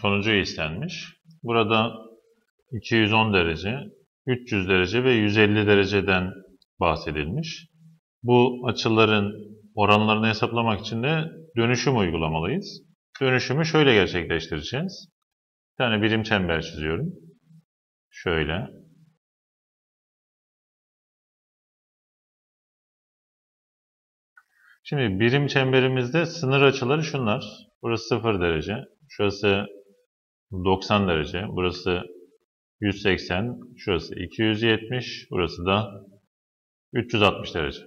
sonucu istenmiş. Burada 210 derece, 300 derece ve 150 dereceden bahsedilmiş. Bu açıların oranlarını hesaplamak için de dönüşüm uygulamalıyız. Dönüşümü şöyle gerçekleştireceğiz. Bir tane birim çember çiziyorum. Şöyle. Şimdi birim çemberimizde sınır açıları şunlar. Burası 0 derece, şurası 90 derece, burası 180, şurası 270, burası da 360 derece.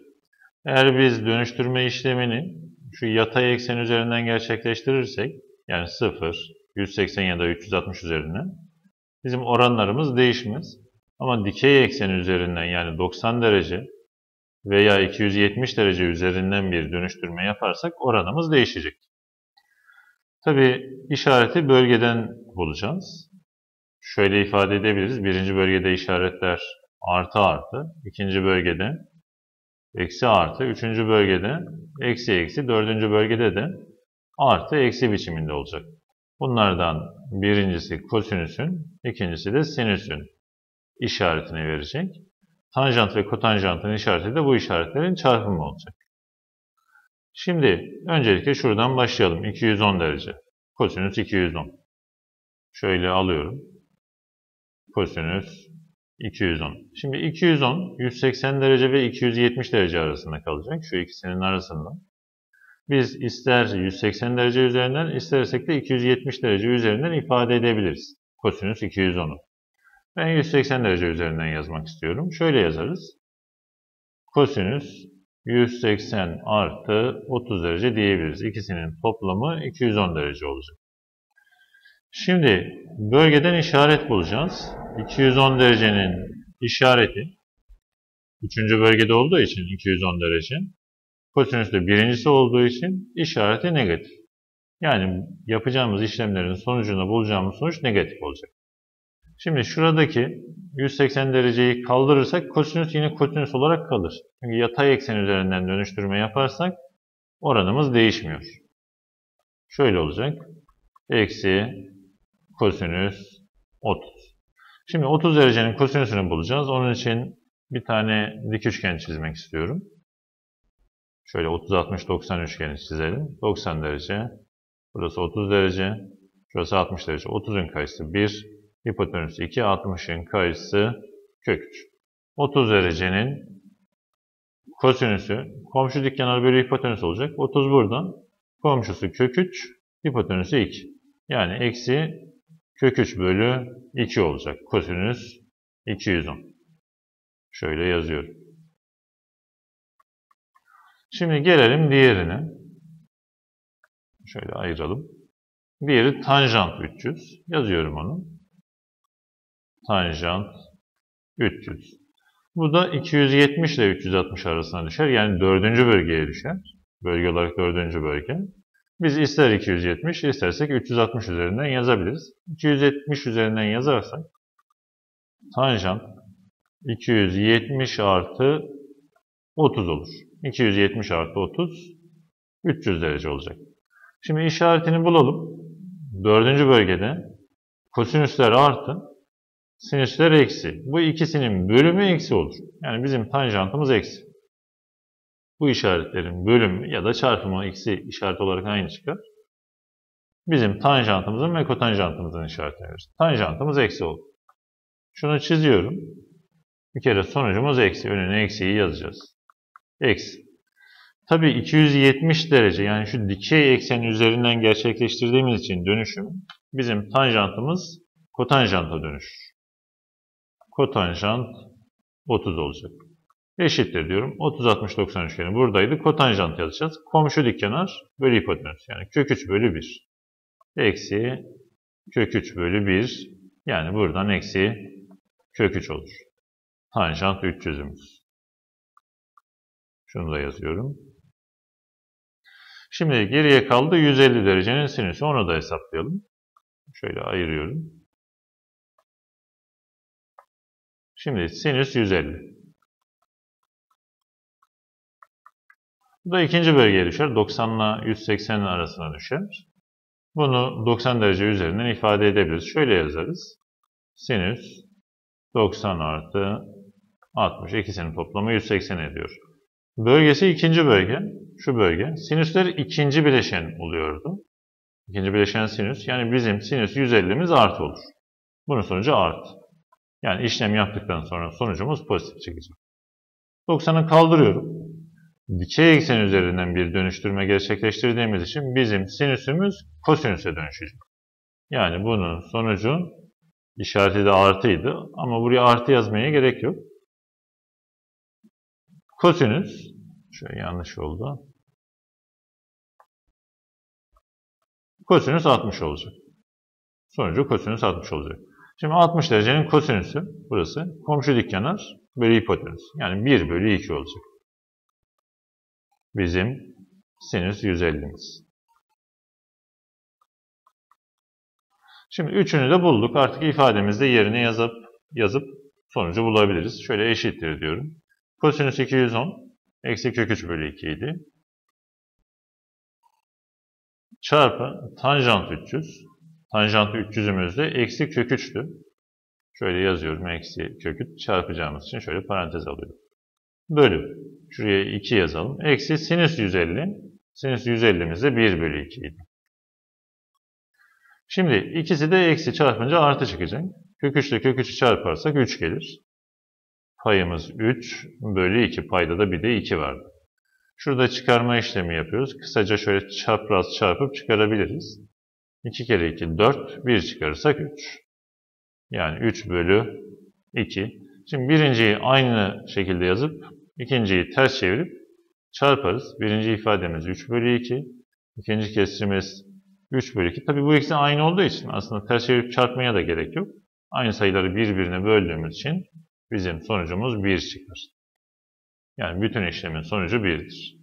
Eğer biz dönüştürme işlemini şu yatay eksen üzerinden gerçekleştirirsek, yani 0, 180 ya da 360 üzerinden, bizim oranlarımız değişmez. Ama dikey eksen üzerinden yani 90 derece veya 270 derece üzerinden bir dönüştürme yaparsak oranımız değişecek. Tabi işareti bölgeden bulacağız. Şöyle ifade edebiliriz. Birinci bölgede işaretler artı artı. ikinci bölgede eksi artı. Üçüncü bölgede eksi eksi. Dördüncü bölgede de artı eksi biçiminde olacak. Bunlardan birincisi kosinüsün, ikincisi de sinüsün işaretini verecek. Tanjant ve kotanjantın işareti de bu işaretlerin çarpımı olacak. Şimdi öncelikle şuradan başlayalım. 210 derece. Kosinüs 210. Şöyle alıyorum. Kosinüs 210. Şimdi 210, 180 derece ve 270 derece arasında kalacak. Şu ikisinin arasında. Biz ister 180 derece üzerinden, istersek de 270 derece üzerinden ifade edebiliriz. Kosinüs 210'u. Ben 180 derece üzerinden yazmak istiyorum. Şöyle yazarız. Kosinüs 180 artı 30 derece diyebiliriz. İkisinin toplamı 210 derece olacak. Şimdi bölgeden işaret bulacağız. 210 derecenin işareti 3. bölgede olduğu için 210 derece. Kosinüs de birincisi olduğu için işareti negatif. Yani yapacağımız işlemlerin sonucunu bulacağımız sonuç negatif olacak. Şimdi şuradaki 180 dereceyi kaldırırsak kosinüs yine kosinüs olarak kalır. Çünkü yatay eksen üzerinden dönüştürme yaparsak oranımız değişmiyor. Şöyle olacak. Eksi kosinüs 30. Şimdi 30 derecenin kosinüsünü bulacağız. Onun için bir tane dik üçgen çizmek istiyorum. Şöyle 30-60-90 üçgeni çizelim. 90 derece. Burası 30 derece. Şurası 60 derece. 30'un karşısı 1. Hipotenüs 2. 60'ın karşısı kök 3. 30 derecenin kosinüsü komşu dik kenar bölü hipotenüs olacak. 30 buradan. Komşusu kök 3. Hipotenüsü 2. Yani eksi kök 3 bölü 2 olacak. Kosinüs 210. Şöyle yazıyorum. Şimdi gelelim diğerine. Şöyle ayıralım. Diğeri tanjant 300. Yazıyorum onu. Tanjant 300. Bu da 270 ile 360 arasına düşer. Yani dördüncü bölgeye düşer. Bölge olarak dördüncü bölge. Biz ister 270, istersek 360 üzerinden yazabiliriz. 270 üzerinden yazarsak tanjant 270 artı 30 olur. 270 artı 30 300 derece olacak. Şimdi işaretini bulalım. Dördüncü bölgede kosinüsler artı, sinüsler eksi. Bu ikisinin bölümü eksi olur. Yani bizim tanjantımız eksi. Bu işaretlerin bölümü ya da çarpımı eksi işaret olarak aynı çıkar. Bizim tanjantımızın ve kotanjantımızın işaretini verir. Tanjantımız eksi oldu. Şunu çiziyorum. Bir kere sonucumuz eksi. Önüne eksiyi yazacağız. Eksi. Tabii 270 derece yani şu dikey eksen üzerinden gerçekleştirdiğimiz için dönüşüm bizim tanjantımız kotanjanta dönüşür. Kotanjant 30 olacak. Eşittir diyorum. 30 60 90 üçgeni buradaydı. Kotanjant yazacağız. Komşu dik kenar bölü hipotenüs. Yani kök 3 bölü 1. Eksi kök 3 bölü 1. Yani buradan eksi kök 3 olur. Tanjant 300'ümüz. Şunu da yazıyorum. Şimdi geriye kaldı 150 derecenin sinüsü. Onu da hesaplayalım. Şöyle ayırıyorum. Şimdi sinüs 150. Bu da ikinci bölgeye düşer. 90 ile 180 arasına düşer. Bunu 90 derece üzerinden ifade edebiliriz. Şöyle yazarız. Sinüs 90 artı 60. İkisinin toplamı 180 ediyor. Bölgesi ikinci bölge. Şu bölge. Sinüsler ikinci bileşen oluyordu. İkinci bileşen sinüs. Yani bizim sinüs 150'miz artı olur. Bunun sonucu artı. Yani işlem yaptıktan sonra sonucumuz pozitif çıkacak. 90'ı kaldırıyorum. Dikey eksen üzerinden bir dönüştürme gerçekleştirdiğimiz için bizim sinüsümüz kosinüse dönüşecek. Yani bunun sonucu işareti de artıydı ama buraya artı yazmaya gerek yok. Kosinüs, şöyle yanlış oldu. Kosinüs 60 olacak. Sonucu kosinüs 60 olacak. Şimdi 60 derecenin kosinüsü burası. Komşu dik bölü hipotenüs. Yani 1 bölü 2 olacak. Bizim sinüs 150'miz. Şimdi üçünü de bulduk. Artık ifademizde yerine yazıp yazıp sonucu bulabiliriz. Şöyle eşittir diyorum. Kosinüs 210 eksi kök 3 bölü 2 idi. Çarpı tanjant 300. Tanjant 300'ümüz de eksi kök 3'tü. Şöyle yazıyorum eksi kök 3 çarpacağımız için şöyle parantez alıyorum. Bölü. Şuraya 2 yazalım. Eksi sinüs 150. Sinüs 150'miz de 1 bölü 2 idi. Şimdi ikisi de eksi çarpınca artı çıkacak. Kök 3 ile kök 3'ü çarparsak 3 gelir. Payımız 3 bölü 2. Payda da bir de 2 vardı. Şurada çıkarma işlemi yapıyoruz. Kısaca şöyle çapraz çarpıp çıkarabiliriz. 2 kere 2 4. 1 çıkarırsak 3. Yani 3 bölü 2. Şimdi birinciyi aynı şekilde yazıp ikinciyi ters çevirip çarparız. Birinci ifademiz 3 bölü 2. İkinci kesrimiz 3 bölü 2. Tabi bu ikisi aynı olduğu için aslında ters çevirip çarpmaya da gerek yok. Aynı sayıları birbirine böldüğümüz için bizim sonucumuz 1 çıkar. Yani bütün işlemin sonucu 1'dir.